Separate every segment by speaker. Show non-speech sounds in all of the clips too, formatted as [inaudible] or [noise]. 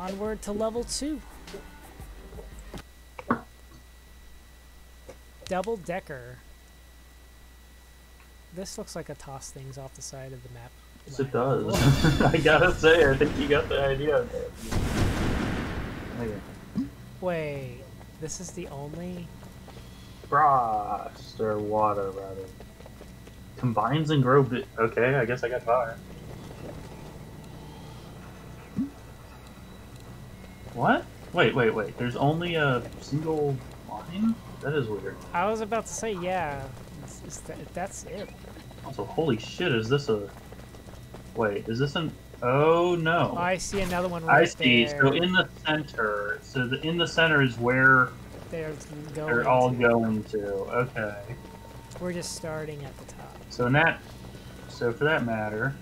Speaker 1: Onward to level two. Double decker. This looks like a toss things off the side of the map.
Speaker 2: Yes, it does. [laughs] I gotta say, I think you got the idea. Okay.
Speaker 1: Wait, this is the only.
Speaker 2: Frost or water rather. Combines and grow bit. Okay, I guess I got fire. What? Wait, wait, wait. There's only a single line? That is weird.
Speaker 1: I was about to say, yeah. It's, it's that, that's it.
Speaker 2: Also, holy shit, is this a. Wait, is this an. Oh no.
Speaker 1: I see another one right
Speaker 2: I see.
Speaker 1: there.
Speaker 2: So in the center, so the, in the center is where
Speaker 1: They're going
Speaker 2: they're all
Speaker 1: to.
Speaker 2: going to. Okay.
Speaker 1: We're just starting at the top.
Speaker 2: So in that, so for that matter,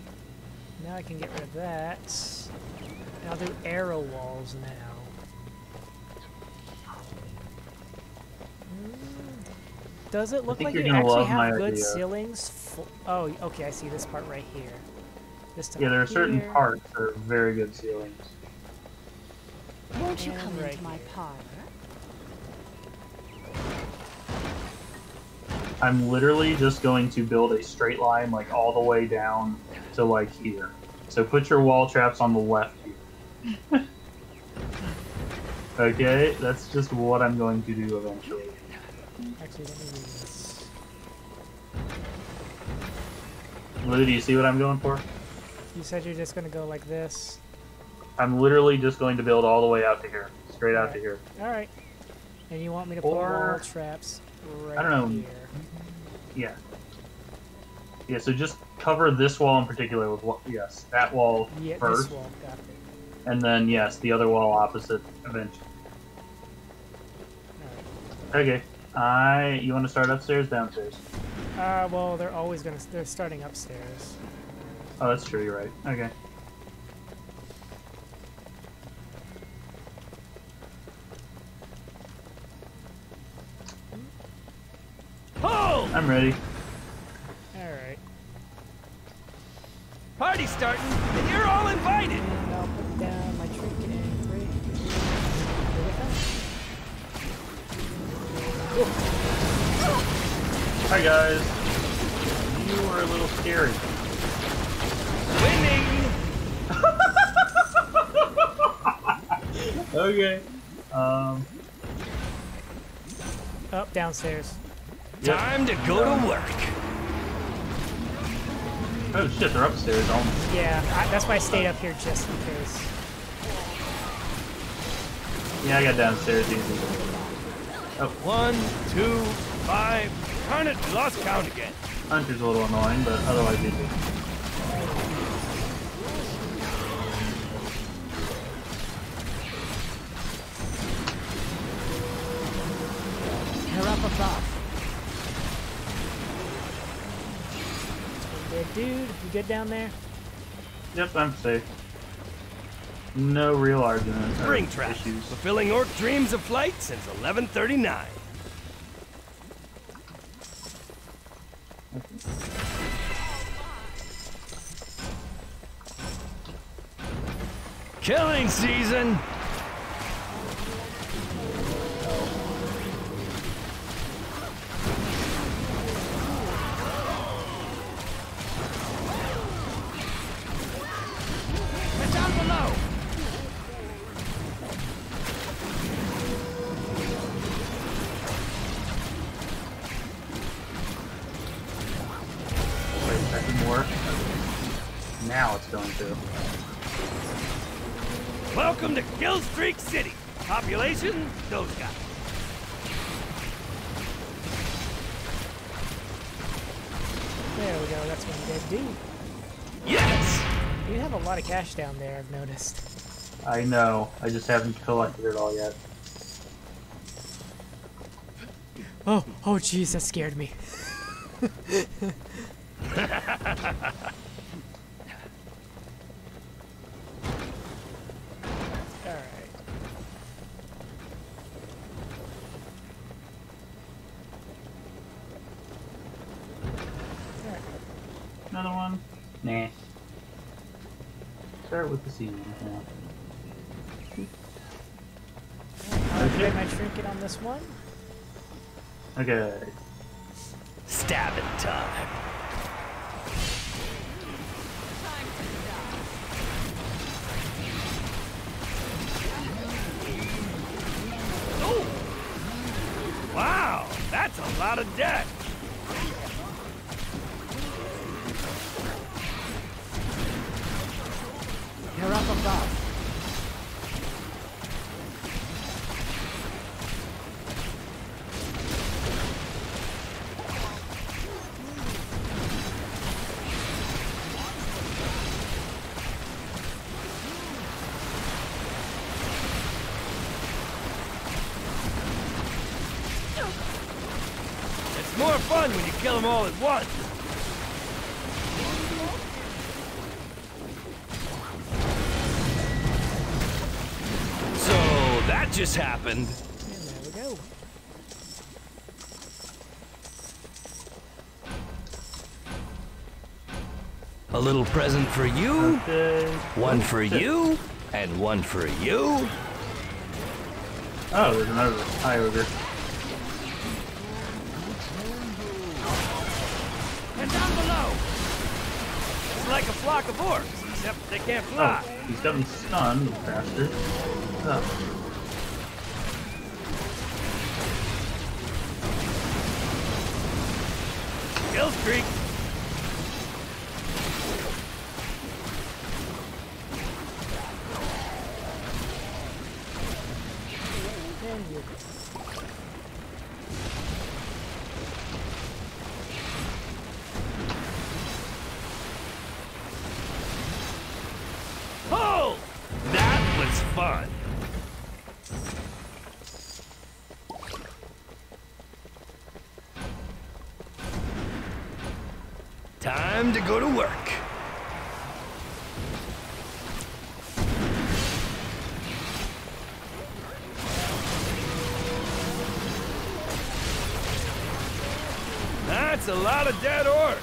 Speaker 1: Now I can get rid of that. And I'll do arrow walls now. Mm. Does it look like
Speaker 2: you're
Speaker 1: you
Speaker 2: gonna
Speaker 1: actually have good
Speaker 2: idea.
Speaker 1: ceilings? Oh, okay, I see this part right here. This
Speaker 2: yeah, there are certain parts that are very good ceilings.
Speaker 3: Won't you come
Speaker 1: right
Speaker 3: into my
Speaker 1: here.
Speaker 3: parlor?
Speaker 2: I'm literally just going to build a straight line like all the way down to like here. So put your wall traps on the left here. Okay, that's just what I'm going to do eventually.
Speaker 1: Actually, let me do this.
Speaker 2: Lou, do you see what I'm going for?
Speaker 1: You said you're just gonna go like this.
Speaker 2: I'm literally just going to build all the way out to here. Straight out to here.
Speaker 1: All right. And you want me to put
Speaker 2: Or-
Speaker 1: traps right
Speaker 2: I don't know.
Speaker 1: here?
Speaker 2: Yeah. Yeah, so just cover this wall in particular with what yes, that wall
Speaker 1: Yeah,
Speaker 2: first.
Speaker 1: this wall. Got it.
Speaker 2: And then yes, the other wall opposite eventually.
Speaker 1: All
Speaker 2: Okay. I you want to start upstairs, downstairs?
Speaker 1: right. Uh, well, they're always gonna. They're starting upstairs.
Speaker 2: Oh, that's true. You're right. Okay.
Speaker 4: Hold!
Speaker 2: I'm ready.
Speaker 1: All right.
Speaker 4: Party starting,
Speaker 2: Hi guys. You were a little scary.
Speaker 4: Winning! [laughs]
Speaker 2: Okay. Um.
Speaker 1: Up downstairs.
Speaker 2: Yep.
Speaker 4: Time to go to work.
Speaker 2: Oh shit, they're upstairs. Almost.
Speaker 1: Yeah, I, that's why I stayed up here just in case.
Speaker 2: Yeah, I got downstairs easy.
Speaker 4: One, two, five. Darn it, we lost count again.
Speaker 2: Hunter's a little annoying, but otherwise easy.
Speaker 3: They're up above.
Speaker 1: Dead dude, you good down there?
Speaker 2: Yep, I'm safe. No real arguments. or
Speaker 4: Spring trap.
Speaker 2: issues.
Speaker 4: Fulfilling orc dreams of flight since 1139. Killing season.
Speaker 1: A lot of cash down there. I've noticed.
Speaker 2: I know. I just haven't collected it all yet.
Speaker 1: Oh, oh, jeez, that scared me. [laughs] All right. All right.
Speaker 2: Another one? Nah. Start with the C. Yeah.
Speaker 1: I'll activate my trinket on this one.
Speaker 2: Okay.
Speaker 4: Stabbing time. Oh! Wow, that's a lot of debt. Kill them all at once. So that just happened.
Speaker 1: And there we go.
Speaker 4: A little present for you,
Speaker 2: Okay.
Speaker 4: one for you, and one for you.
Speaker 2: Oh, there's another high ogre.
Speaker 4: And down below. It's like a flock of orcs, except they can't oh, fly.
Speaker 2: Oh, he's got me stunned, the bastard. Oh.
Speaker 4: Kill streak. Go to work. That's a lot of dead orcs.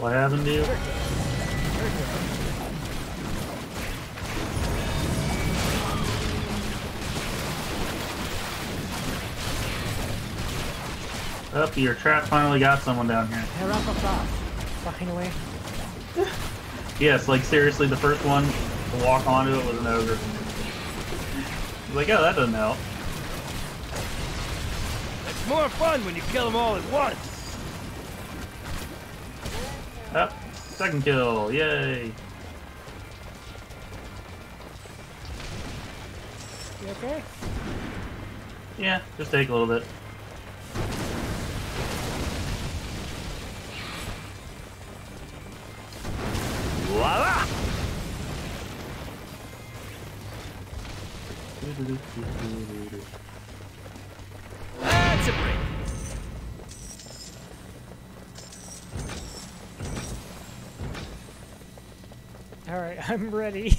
Speaker 2: What happened to you? Up, your trap finally got someone down here.
Speaker 1: You're up above. Finally.
Speaker 2: Yes, like seriously, the first one to walk onto it was an ogre. Like, oh, that doesn't help.
Speaker 4: It's more fun when you kill them all at once.
Speaker 2: Up, second kill, yay!
Speaker 1: You okay?
Speaker 2: Yeah, just take a little bit.
Speaker 4: That's a break.
Speaker 1: Alright, [laughs] I'm ready.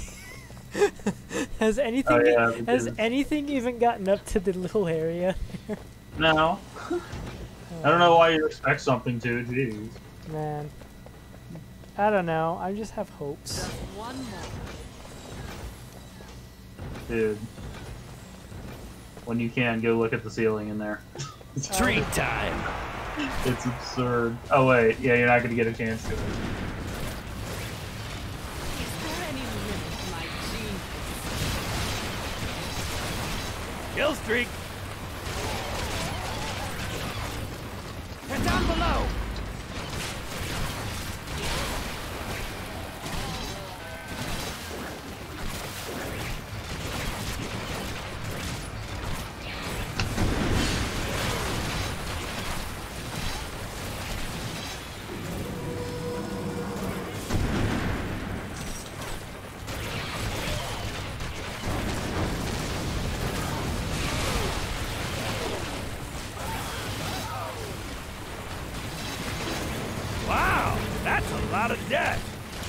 Speaker 1: [laughs] has anything
Speaker 2: Oh, yeah,
Speaker 1: has
Speaker 2: did.
Speaker 1: anything even gotten up to the little area?
Speaker 2: No. [laughs] I don't know why you expect something to, jeez.
Speaker 1: Man. I don't know. I just have hopes.
Speaker 3: One more.
Speaker 2: Dude. When you can, go look at the ceiling in there.
Speaker 4: Treat time.
Speaker 2: It's absurd. Oh wait, yeah, you're not gonna get a chance to it.
Speaker 3: Is there any limit to my genius?
Speaker 4: Kill streak.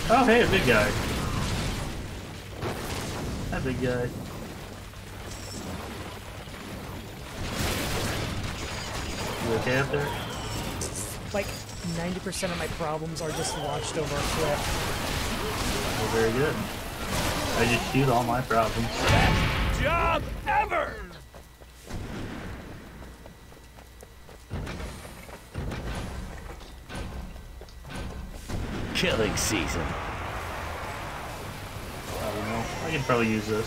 Speaker 2: Oh hey, a big guy. That big guy. You okay up there?
Speaker 1: Like 90% of my problems are just launched over a cliff.
Speaker 2: Well, very good. I just shoot all my problems.
Speaker 4: Best Job ever! Killing season.
Speaker 2: I don't know. I could probably use this.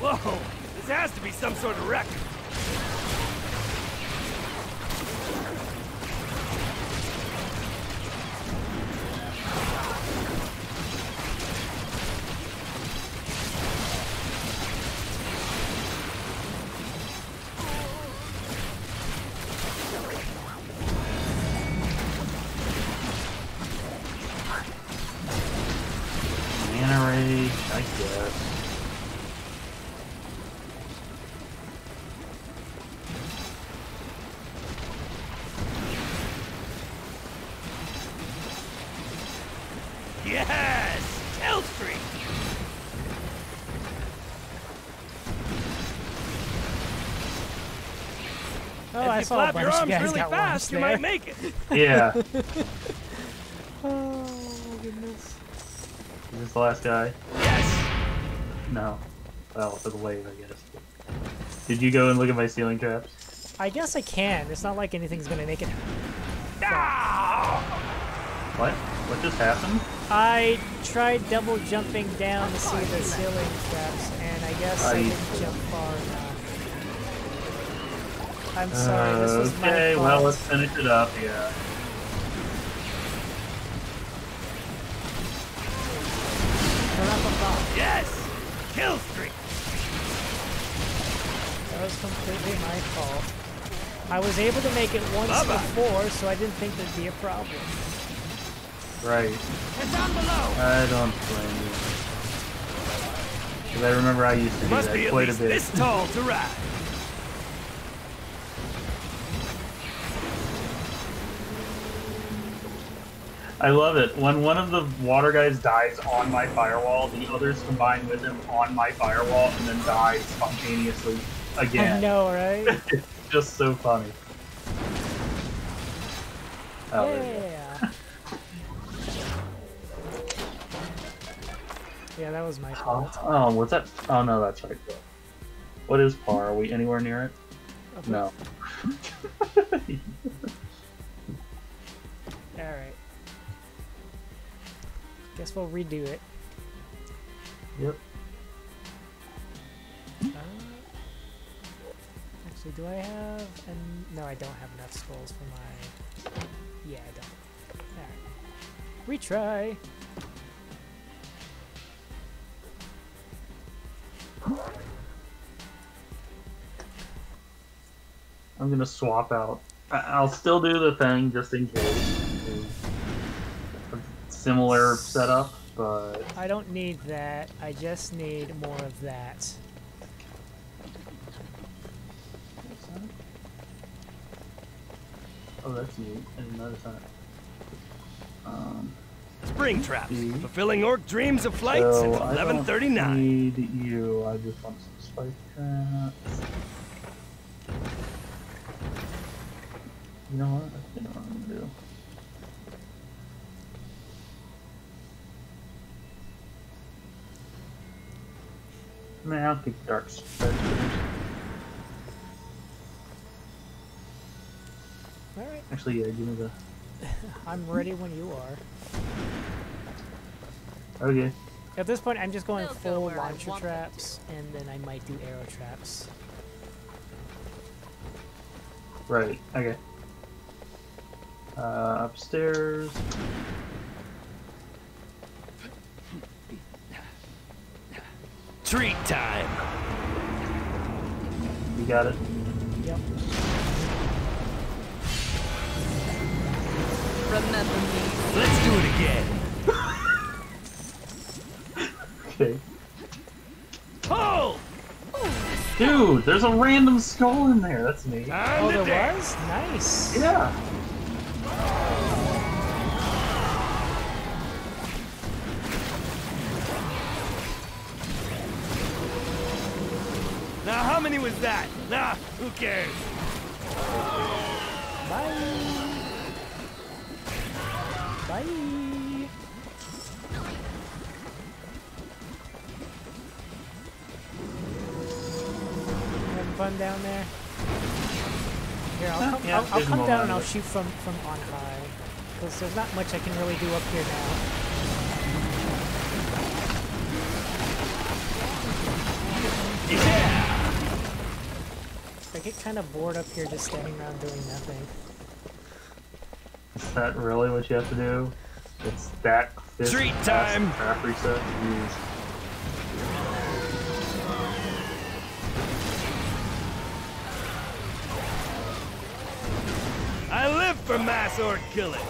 Speaker 4: Whoa! This has to be some sort of record. Yes! Kill streak!
Speaker 1: Oh,
Speaker 4: if
Speaker 1: I
Speaker 4: you
Speaker 1: saw a
Speaker 4: flap your arms really fast,
Speaker 1: launched
Speaker 4: you might make it. [laughs]
Speaker 2: Yeah.
Speaker 1: Oh, goodness.
Speaker 2: Is this the last guy?
Speaker 4: Yes!
Speaker 2: No. Well, for the wave, I guess. Did you go and look at my ceiling traps?
Speaker 1: I guess I can. It's not like anything's gonna make it.
Speaker 4: Ah!
Speaker 2: What? What just happened?
Speaker 1: I tried double jumping down to see the ceiling traps, and I guess I
Speaker 2: I-
Speaker 1: didn't jump far enough. I'm uh, sorry, this was my
Speaker 2: okay,
Speaker 1: fault.
Speaker 2: well, let's finish it up, yeah.
Speaker 1: Up the.
Speaker 4: Yes! Kill streak!
Speaker 1: That was completely my fault. I was able to make it once
Speaker 4: Bye-bye.
Speaker 1: before, so I didn't think there'd be a problem.
Speaker 2: Right.
Speaker 4: And down below!
Speaker 2: I don't blame you. Because I remember I used to do
Speaker 4: Must
Speaker 2: that quite a bit.
Speaker 4: this tall to ride.
Speaker 2: I love it. When one of the water guys dies on my firewall, the others combine with him on my firewall and then die spontaneously again.
Speaker 1: I know, right? [laughs]
Speaker 2: it's just so funny. Oh, there you go.
Speaker 1: yeah. Yeah, that was my
Speaker 2: Oh,
Speaker 1: fault.
Speaker 2: oh, what's that? Oh no, that's right. What is par? Are we anywhere near it? No. [laughs]
Speaker 1: Alright. Guess we'll redo it.
Speaker 2: yep.
Speaker 1: Uh, actually, do I have... An... No, I don't have enough skulls for my... Yeah, I don't. Alright. Retry!
Speaker 2: I'm gonna swap out. I- I'll still do the thing just in case. A similar setup, but
Speaker 1: I don't need that. I just need more of that.
Speaker 2: oh, that's neat. I didn't notice that. Um,
Speaker 4: Spring traps. Fulfilling orc dreams of flight
Speaker 2: so
Speaker 4: since
Speaker 2: I don't
Speaker 4: 1139.
Speaker 2: need you. I just want some spike traps. You know what? I think what I'm gonna do. Man, I'll keep dark spirit.
Speaker 1: Alright,
Speaker 2: Actually, yeah, give me the. [laughs]
Speaker 1: I'm ready when you are.
Speaker 2: Okay.
Speaker 1: At this point, I'm just going
Speaker 3: They'll go
Speaker 1: full
Speaker 3: where I
Speaker 1: launcher traps, and then I might do arrow traps.
Speaker 2: Right. Okay. Uh, upstairs.
Speaker 4: Treat time.
Speaker 2: You got it.
Speaker 1: Yep.
Speaker 3: Remember me.
Speaker 4: Let's do it again. [laughs]
Speaker 2: Okay.
Speaker 4: Pull!
Speaker 2: Dude, there's a random skull in there. That's neat.
Speaker 4: On
Speaker 1: Oh, there was? Nice.
Speaker 2: Yeah.
Speaker 4: Many was that? Nah, who cares?
Speaker 1: Bye. Bye. Having fun down there? Here, I'll come,
Speaker 2: yeah,
Speaker 1: I'll, I'll come down and I'll shoot from, from on high. Because there's not much I can really do up here now. Get kind of bored up here just standing around doing nothing.
Speaker 2: Is that really what you have to do? It's that fist
Speaker 4: Treat time.
Speaker 2: Trap reset. Jeez.
Speaker 4: I live for mass orc killing.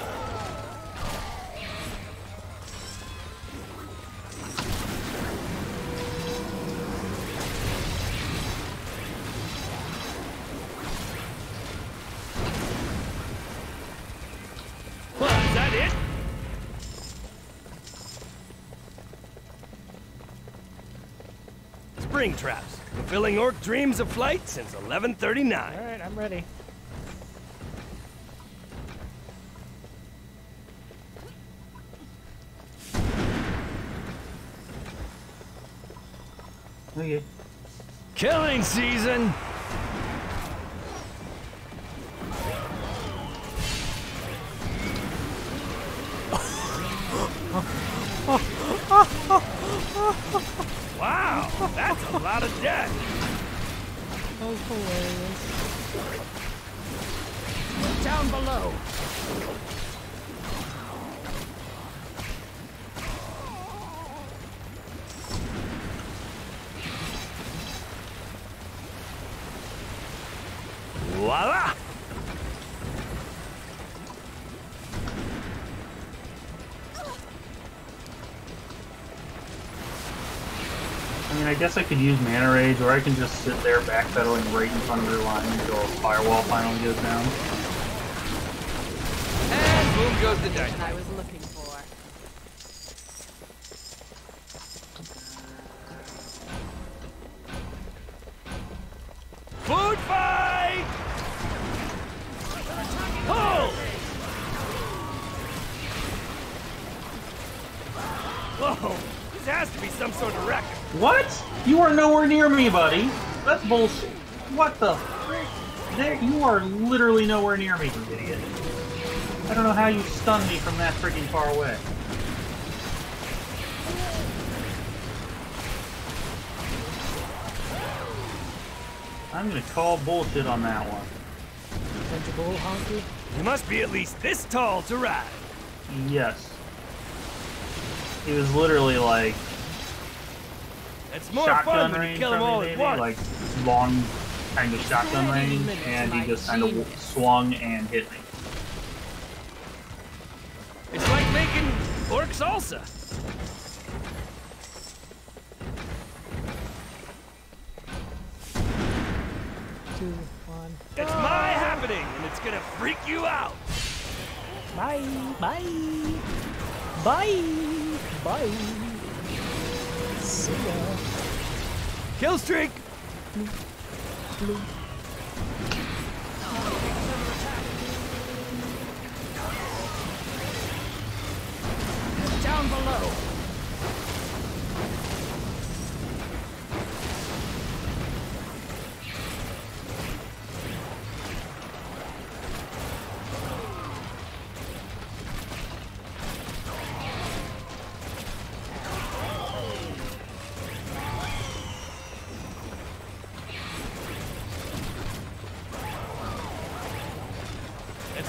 Speaker 4: Spring traps, fulfilling orc dreams of flight since 1139.
Speaker 1: Alright, I'm ready.
Speaker 2: Okay.
Speaker 4: Killing season!
Speaker 2: I guess I could use Mana Rage, or I can just sit there backpedaling right in front of their line until a firewall finally goes down.
Speaker 5: And boom goes the dynamite.
Speaker 3: I was looking
Speaker 2: nowhere near me, buddy. That's bullshit. What the frick? There, you are literally nowhere near me, you idiot. I don't know how you stunned me from that freaking far away. I'm gonna call bullshit on that one.
Speaker 1: Fungible honky.
Speaker 4: You must be at least this tall to ride.
Speaker 2: Yes. He was literally like
Speaker 4: It's more
Speaker 2: shotgun
Speaker 4: when you
Speaker 2: range
Speaker 4: kill them all at
Speaker 2: maybe,
Speaker 4: once.
Speaker 2: like long kind of shotgun range, and he
Speaker 3: my
Speaker 2: just kind of swung and hit me.
Speaker 4: It's like making orc salsa.
Speaker 1: Two, one.
Speaker 4: It's my happening, and it's gonna freak you out.
Speaker 1: Bye. Bye. Bye. Bye.
Speaker 4: Kill streak.
Speaker 3: Down below.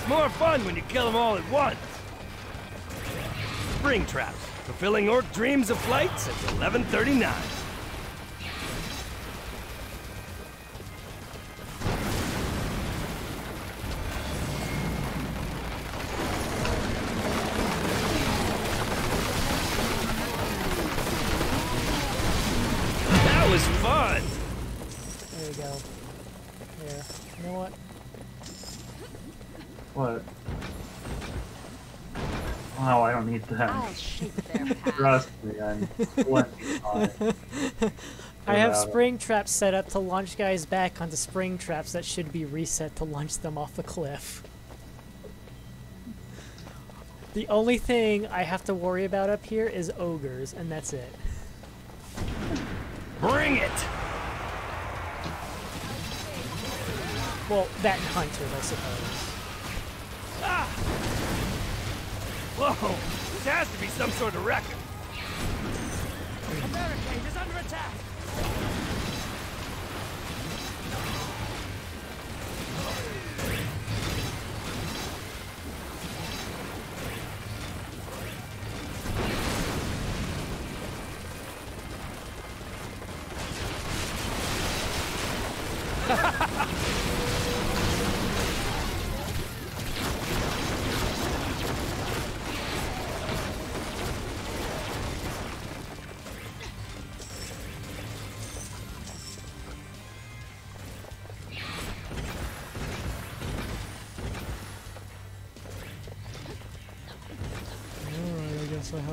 Speaker 4: It's more fun when you kill them all at once. Spring traps, fulfilling orc dreams of flight since 1139.
Speaker 2: Trust me, I'm plenty fine. [laughs]
Speaker 1: I have spring traps set up to launch guys back onto spring traps that should be reset to launch them off the cliff. The only thing I have to worry about up here is ogres, and that's it.
Speaker 4: Bring it!
Speaker 1: Well, that and hunters, I suppose. Ah!
Speaker 4: Whoa! This has to be some sort of record.
Speaker 3: Attack.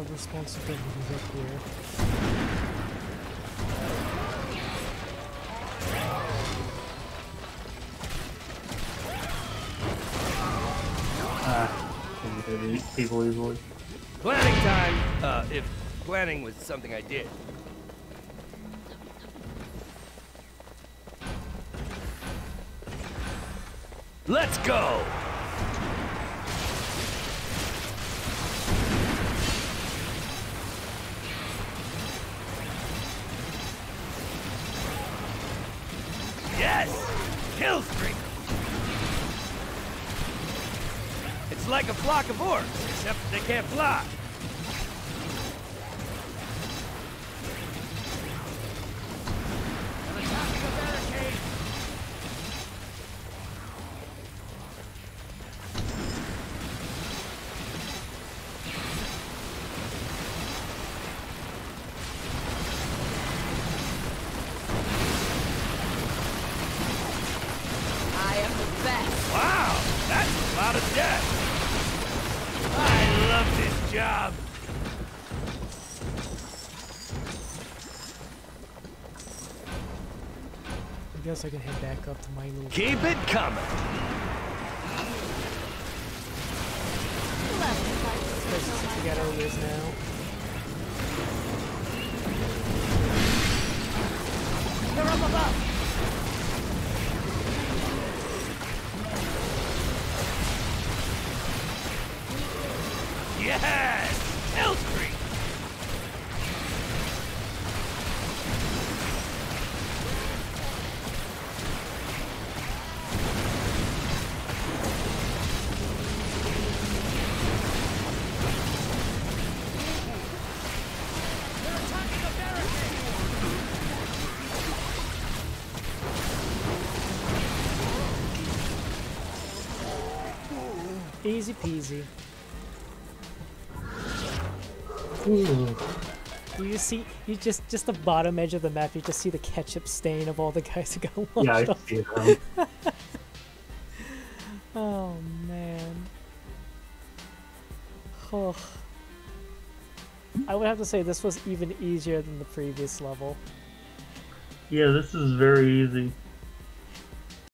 Speaker 1: I have responsibilities up here.
Speaker 2: Ah, can you eat people easily?
Speaker 4: Planning time, uh, if planning was something I did. Let's go! Flock of orcs, except they can't fly.
Speaker 3: I'm the barricade.
Speaker 6: I am the best.
Speaker 4: Wow, that's a lot of death. I love this job.
Speaker 1: I guess I can head back up to my little.
Speaker 4: Keep it coming.
Speaker 1: We got ogres now.
Speaker 3: They're up above.
Speaker 1: Easy peasy.
Speaker 2: Ooh.
Speaker 1: Do you see? You just just the bottom edge of the map. You just see the ketchup stain of all the guys who got [laughs] launched
Speaker 2: Yeah, I
Speaker 1: off.
Speaker 2: see them. [laughs]
Speaker 1: Oh man. Oh. I would have to say this was even easier than the previous level.
Speaker 2: Yeah, this is very easy.